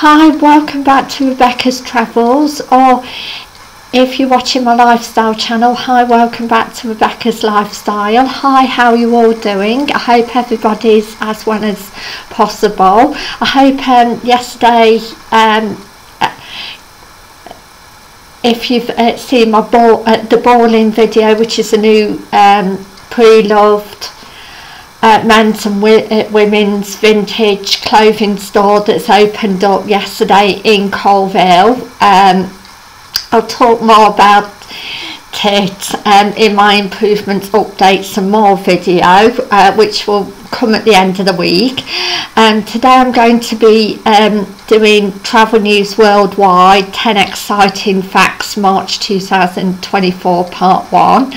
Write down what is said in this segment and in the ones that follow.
Hi, welcome back to Rebecca's Travels, or if you're watching my lifestyle channel, hi, welcome back to Rebecca's Lifestyle. Hi, how are you all doing? I hope everybody's as well as possible. I hope um, yesterday, um, if you've uh, seen my ball, uh, the bowling video, which is a new um, pre-loved uh, men's and wi- uh, women's vintage clothing store that's opened up yesterday in Colville. Um, I'll talk more about it um, in my improvements updates and more video uh, which will come at the end of the week and um, today I'm going to be um, doing travel news worldwide 10 exciting facts March 2024 part 1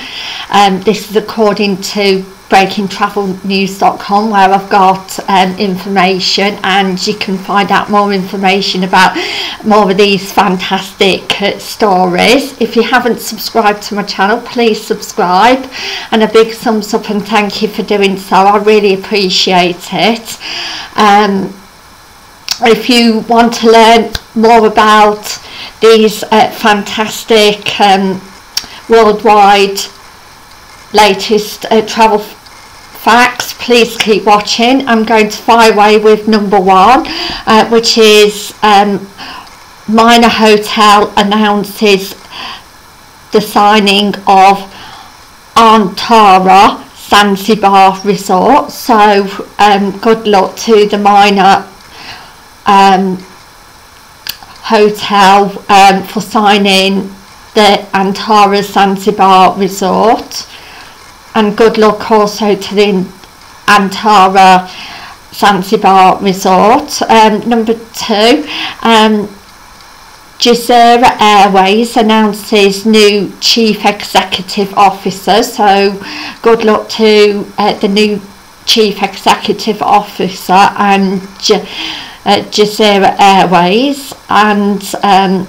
um, this is according to breakingtravelnews.com where I've got um, information and you can find out more information about more of these fantastic uh, stories. If you haven't subscribed to my channel, please subscribe and a big thumbs up and thank you for doing so. I really appreciate it. Um, if you want to learn more about these uh, fantastic um, worldwide latest uh, travel facts please keep watching. I'm going to fire away with number one uh, which is um, minor hotel announces the signing of antara zanzibar resort. So um, good luck to the minor um, hotel um, for signing the antara zanzibar resort and good luck also to the Antara Zanzibar Resort. Um, number two, um, Jazeera Airways announces new chief executive officer. So, good luck to uh, the new chief executive officer and J- uh, Jazeera Airways. And um,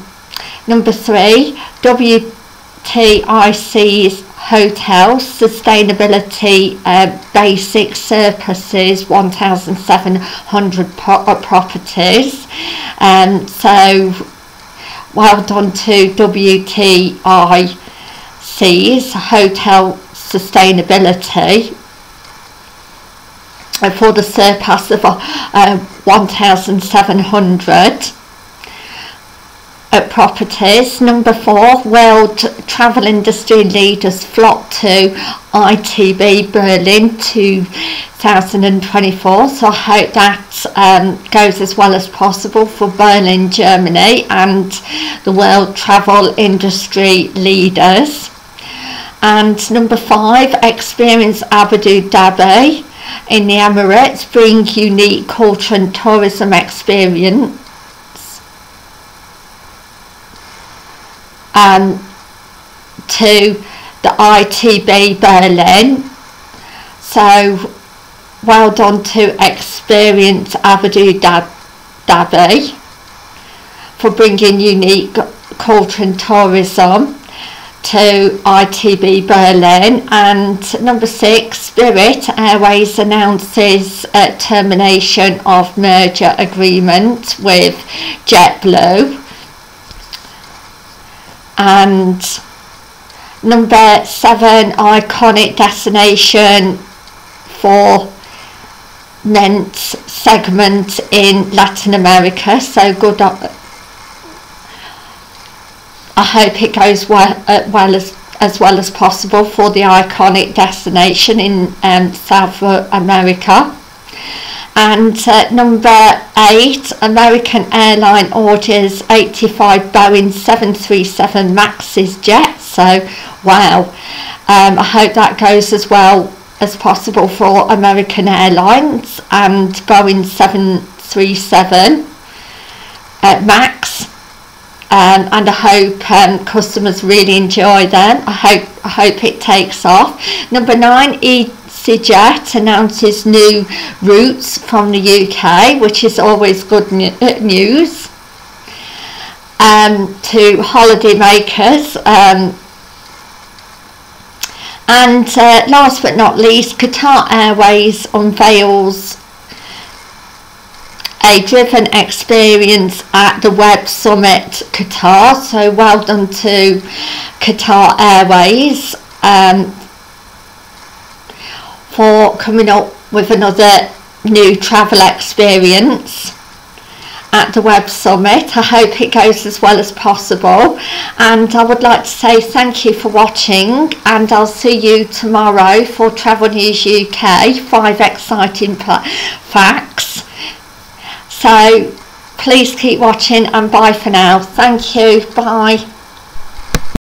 number three, WTTC's hotel sustainability uh, basic surpluses 1700 pro- uh, properties. Um, so well done to WTTC's hotel sustainability. For the surpass of uh, 1700 at properties. Number four, world travel industry leaders flock to ITB Berlin 2024. So I hope that um, goes as well as possible for Berlin, Germany and the world travel industry leaders. And number five, experience Abu Dhabi in the Emirates, bring unique culture and tourism experience um, to the ITB Berlin. So well done to Experience Abu Dhabi for bringing unique culture and tourism to ITB Berlin and number six Spirit Airways announces termination of merger agreement with JetBlue and number seven iconic destination for Nent segment in Latin America. So good I hope it goes well, uh, well as as well as possible for the iconic destination in um, South America and uh, number eight, American airline orders 85 Boeing 737 Max's jets. So, wow. Um, I hope that goes as well as possible for American Airlines and Boeing 737 uh, Max. Um, and I hope um, customers really enjoy them. I hope I hope it takes off. Number nine, E EasyJet announces new routes from the UK, which is always good news. Um, to holidaymakers. Um, and uh, last but not least, Qatar Airways unveils a driven experience at the Web Summit Qatar. So well done to Qatar Airways um, for coming up with another new travel experience at the Web Summit. I hope it goes as well as possible. And I would like to say thank you for watching and I'll see you tomorrow for Travel News UK, five exciting facts. So please keep watching and bye for now. Thank you. Bye.